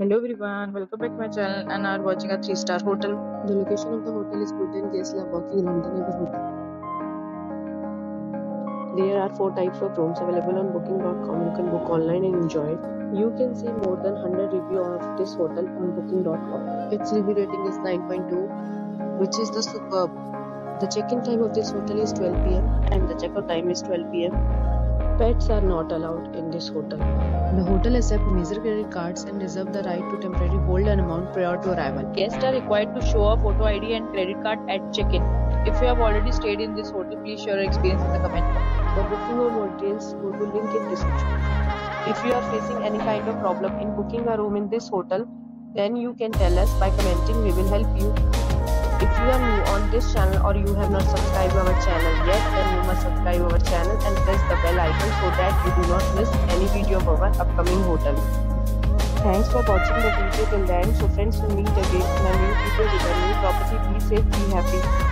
Hello everyone, welcome back to my channel and are watching a 3 star hotel. The location of the hotel is good and walking around the neighborhood. There are four types of rooms available on booking.com. You can book online and enjoy it. You can see more than 100 reviews of this hotel on booking.com. Its review rating is 9.2, which is the superb. The check-in time of this hotel is 12 pm and the check-out time is 12 pm. Pets are not allowed in this hotel. The hotel accepts major credit cards and reserve the right to temporarily hold an amount prior to arrival. Guests are required to show a photo ID and credit card at check-in. If you have already stayed in this hotel, please share your experience in the comment box. For booking or more details, go to link in description. If you are facing any kind of problem in booking a room in this hotel, then you can tell us by commenting. We will help you. If you are new on this channel or you have not subscribed our channel yet, then you must subscribe our channel and press the bell icon so that you do not miss any video of our upcoming hotel. Thanks for watching the video till the end. So friends will meet again in a new video with a new property. Be safe, be happy.